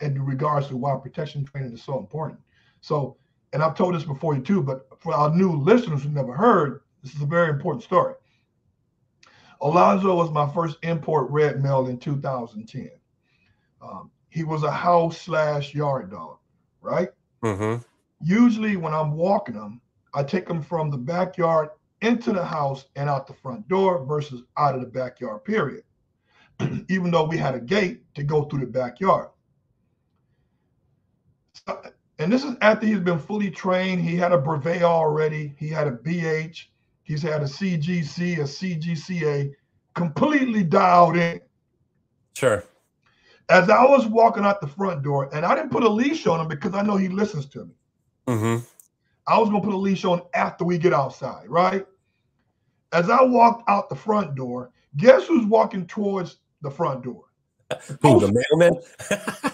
in regards to why protection training is so important. So, and I've told this before you too, but for our new listeners who never heard, this is a very important story. Alonzo was my first import red male in 2010. Um, he was a house slash yard dog, right? Mm-hmm. Usually, when I'm walking him, I take him from the backyard into the house and out the front door versus out of the backyard, period. Even though we had a gate to go through the backyard. And this is after he's been fully trained. He had a brevet already, he had a BH, he's had a CGC, a CGCA, completely dialed in. Sure. As I was walking out the front door, and I didn't put a leash on him because I know he listens to me. Mm-hmm. I was gonna put a leash on after we get outside, right? As I walked out the front door, guess who's walking towards the front door? Who, the mailman?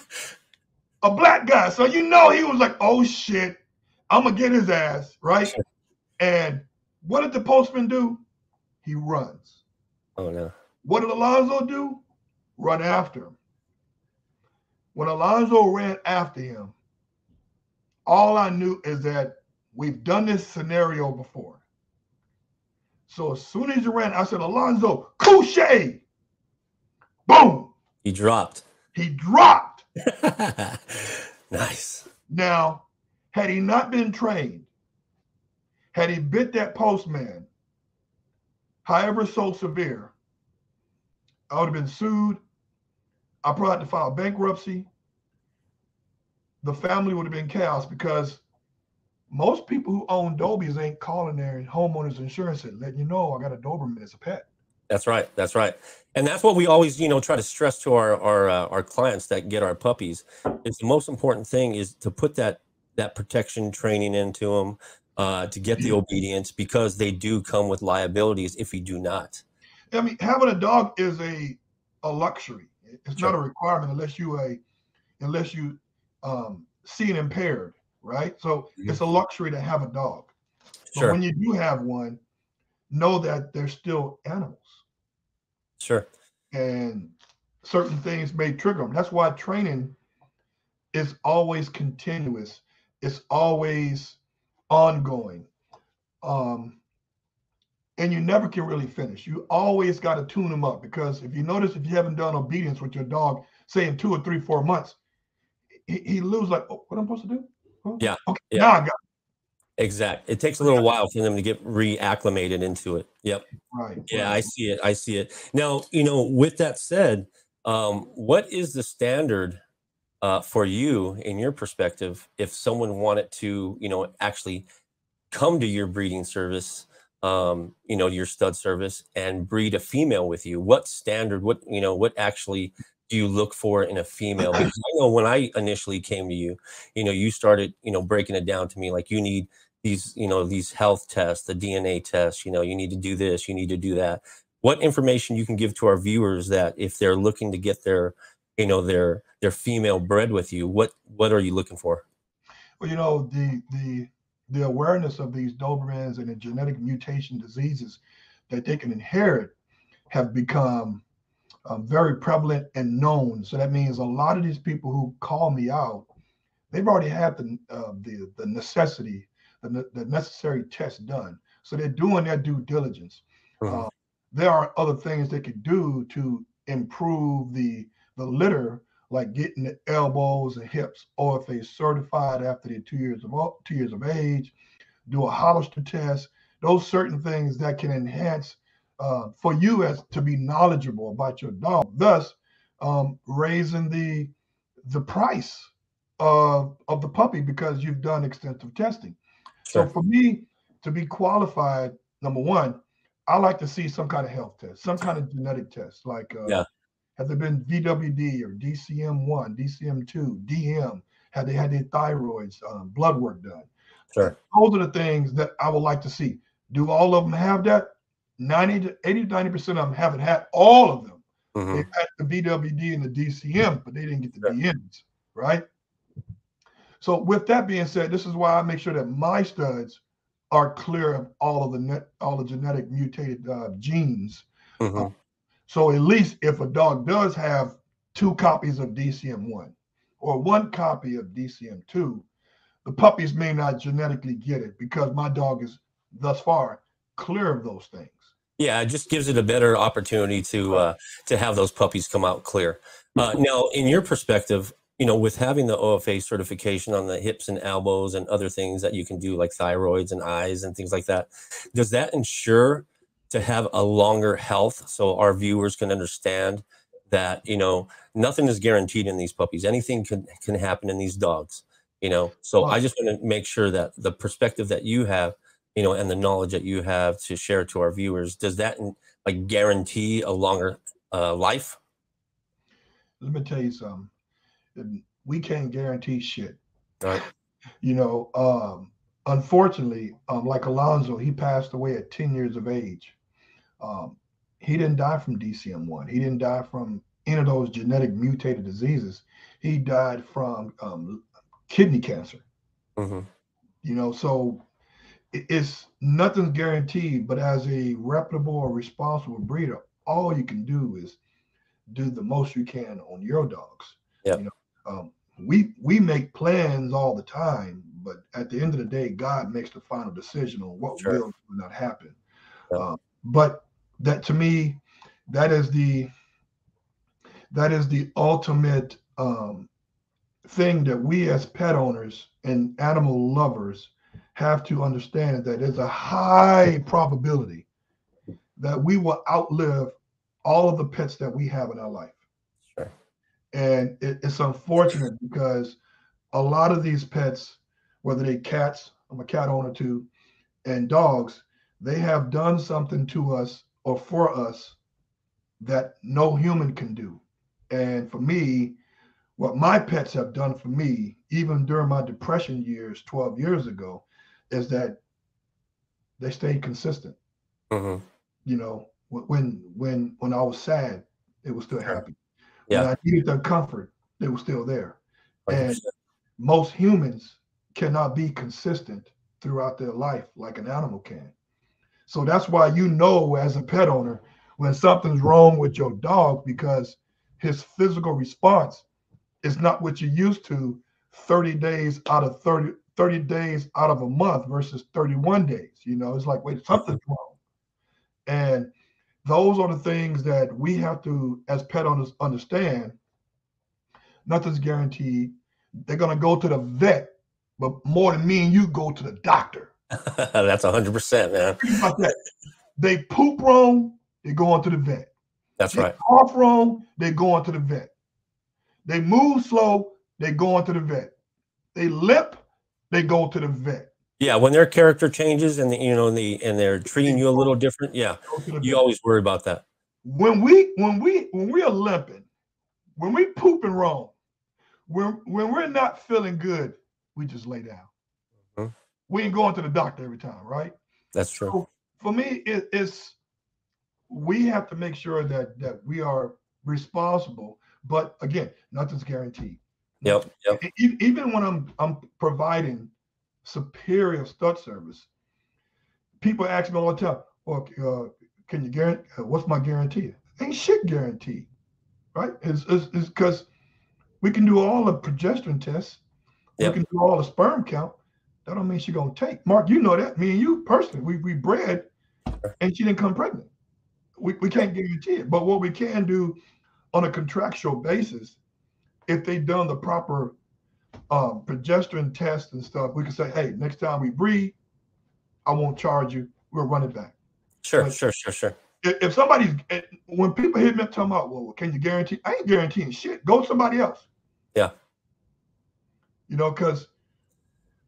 a black guy. So you know he was like, oh shit, I'm gonna get his ass, right? And what did the postman do? He runs. oh no. What did Alonzo do? Run after him. When Alonzo ran after him, all I knew is that we've done this scenario before. So as soon as he ran, I said, Alonzo, couche. Boom. He dropped. He dropped. nice. Now, had he not been trained, had he bit that postman, however so severe, I would have been sued. I probably had to file bankruptcy. The family would have been chaos because most people who own Dobies ain't calling their homeowners insurance and letting you know I got a Doberman as a pet. That's right. That's right. And that's what we always, you know, try to stress to our our uh, our clients that get our puppies. Is the most important thing is to put that that protection training into them uh, to get the obedience because they do come with liabilities if you do not. I mean, having a dog is a a luxury. It's Sure. not a requirement unless you a unless you um, see it impaired, right? So Mhm. it's a luxury to have a dog. But Sure. when you do have one, know that they're still animals, Sure. and certain things may trigger them. That's why training is always continuous. It's always ongoing. Um, and you never can really finish. You always got to tune them up because if you notice, if you haven't done obedience with your dog, say in two or three, four months, he, he lose like, oh, what am I supposed to do? Huh? Yeah, Okay. yeah. Now I got Exact. It takes a little while for them to get reacclimated into it. Yep. right. Yeah, I see it. I see it. Now, you know, with that said, um, what is the standard uh, for you, in your perspective, if someone wanted to, you know, actually come to your breeding service, um, you know, your stud service, and breed a female with you? What standard? What you know? What actually do you look for in a female? Because I know when I initially came to you, you know, you started, you know, breaking it down to me like you need these, you know, these health tests, the DNA tests. You know, you need to do this, you need to do that what information you can give to our viewers that if they're looking to get their you know their their female bred with you what what are you looking for Well, you know, the the the awareness of these Dobermans and the genetic mutation diseases that they can inherit have become um, very prevalent and known. So that means a lot of these people who call me out, they've already had the uh, the the necessity, the, the necessary test done. So they're doing their due diligence. Mhm. Uh, there are other things they could do to improve the the litter, like getting the elbows and hips OFA certified after they're two years of two years of age, do a Holter test. Those certain things that can enhance uh, for you as to be knowledgeable about your dog, thus um, raising the the price of of the puppy because you've done extensive testing. So for me to be qualified, number one, I like to see some kind of health test, some kind of genetic test, like uh, Yeah. have there been VWD or DCM1, DCM2, DM? Have they had their thyroids, um, blood work done? Sure. Those are the things that I would like to see. Do all of them have that? 90 to 80 to 90 percent of them haven't had all of them. Mhm. They've had the VWD and the DCM, but they didn't get the Sure. DMs, right? So with that being said, this is why I make sure that my studs are clear of all of the net, all the genetic mutated uh, genes. Mhm. So at least if a dog does have two copies of DCM1 or one copy of DCM2, the puppies may not genetically get it because my dog is thus far clear of those things. Yeah, it just gives it a better opportunity to uh, to have those puppies come out clear. Uh, now, in your perspective, you know, with having the OFA certification on the hips and elbows and other things that you can do, like thyroids and eyes and things like that, does that ensure to have a longer health so our viewers can understand that you know nothing is guaranteed in these puppies. Anything can can happen in these dogs you know? So i just want to make sure that the perspective that you have you know and the knowledge that you have to share to our viewers does that like guarantee a longer uh, life let me tell you something we can't guarantee shit right you know um unfortunately um like alonzo he passed away at 10 years of age um, he didn't die from DCM1. He didn't die from any of those genetic mutated diseases. He died from um, kidney cancer. Mm-hmm. You know, so it's nothing's guaranteed. But as a reputable or responsible breeder, all you can do is do the most you can on your dogs. Yeah. You know, um, we we make plans all the time, but at the end of the day, God makes the final decision on what sure. will not happen. Yeah. Um, but that to me, that is the that is the ultimate um, thing that we as pet owners and animal lovers have to understand that there's a high probability that we will outlive all of the pets that we have in our life. Sure. And it, it's unfortunate because a lot of these pets, whether they cats, I'm a cat owner too, and dogs, they have done something to us or for us that no human can do. And for me, what my pets have done for me, even during my depression years 12 years ago, is that they stayed consistent. Mm-hmm. You know, when when when I was sad, it was still happy. Yeah. When I needed their comfort, they were still there. 100%. And most humans cannot be consistent throughout their life like an animal can. So that's why you know as a pet owner when something's wrong with your dog because his physical response is not what you're used to 30 days out of 30 30 days out of a month versus 31 days. You know, it's like, wait, something's wrong. And those are the things that we have to, as pet owners, understand. Nothing's guaranteed. They're going to go to the vet, but more than me and you go to the doctor. That's hundred percent, man. They poop wrong, they go on to the vet. That's they right. Cough wrong, they go on to the vet. They move slow, they go on to the vet. They lip, they go to the vet. Yeah, when their character changes and the, you know and the and they're treating you a little different, yeah, you always worry about that. When we when we when we are limping, when we pooping wrong, when when we're not feeling good, we just lay down mm-hmm. we ain't going to the doctor every time, right? That's true. So for me, it, it's we have to make sure that that we are responsible. But again, nothing's guaranteed. Yep. Yep. Even when I'm I'm providing superior stud service, people ask me all the time, "Well, uh, can you guarantee? Uh, what's my guarantee?" Ain't shit guaranteed, right? It's is is because we can do all the progesterone tests, yep. we can do all the sperm count, that don't mean she's gonna take. Mark, you know that. Me and you personally, we we bred and she didn't come pregnant. We, we can't guarantee it. But what we can do on a contractual basis, if they've done the proper um, progesterone test and stuff, we can say, hey, next time we breed, I won't charge you. We'll run it back. Sure, but sure, sure, sure. If, if somebody's eh, when people hit me up talking about, well, can you guarantee? I ain't guaranteeing shit. Go to somebody else. Yeah. You know, because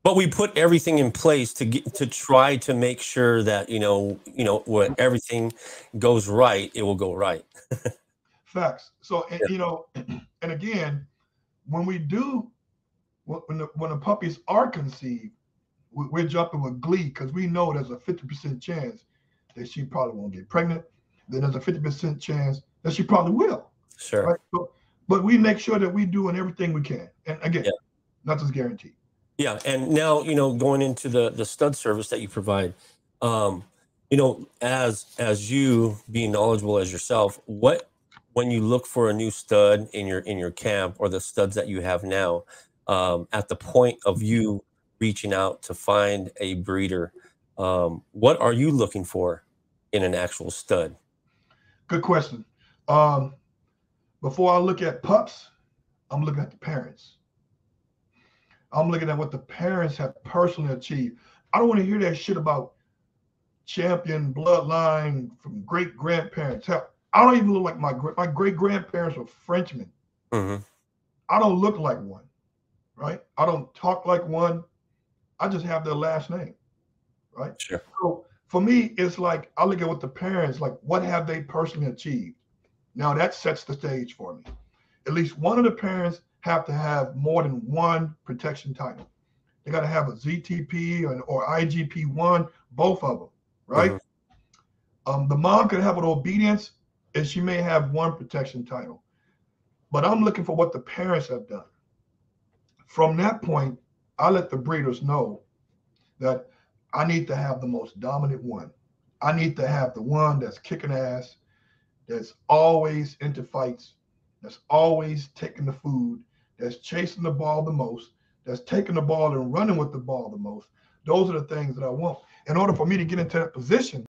but we put everything in place to get to try to make sure that you know you know when everything goes right it will go right facts so and, yeah. you know and again when we do when the, when the puppies are conceived we're jumping with glee because we know there's a 50% chance that she probably won't get pregnant then there's a 50% chance that she probably will sure right? so, but we make sure that we doing everything we can and again yeah. nothing's guaranteed yeah, and now you know going into the the stud service that you provide, um, you know, as as you being knowledgeable as yourself, what when you look for a new stud in your in your camp or the studs that you have now, um, at the point of you reaching out to find a breeder, um, what are you looking for in an actual stud? Good question. Um, before I look at pups, I'm looking at the parents. I'm looking at what the parents have personally achieved. I don't want to hear that shit about champion bloodline from great grandparents. I don't even look like my my great grandparents were Frenchmen. Mm-hmm. I don't look like one, right? I don't talk like one. I just have their last name, right? Sure. So for me, it's like I look at what the parents like. What have they personally achieved? Now that sets the stage for me. At least one of the parents have to have more than one protection title. They got to have a ZTP or, or IGP one, both of them, right? Mm-hmm. Um, the mom could have an obedience, and she may have one protection title. But I'm looking for what the parents have done. From that point, I let the breeders know that I need to have the most dominant one. I need to have the one that's kicking ass, that's always into fights, that's always taking the food, that's chasing the ball the most, that's taking the ball and running with the ball the most. Those are the things that I want. In order for me to get into that position,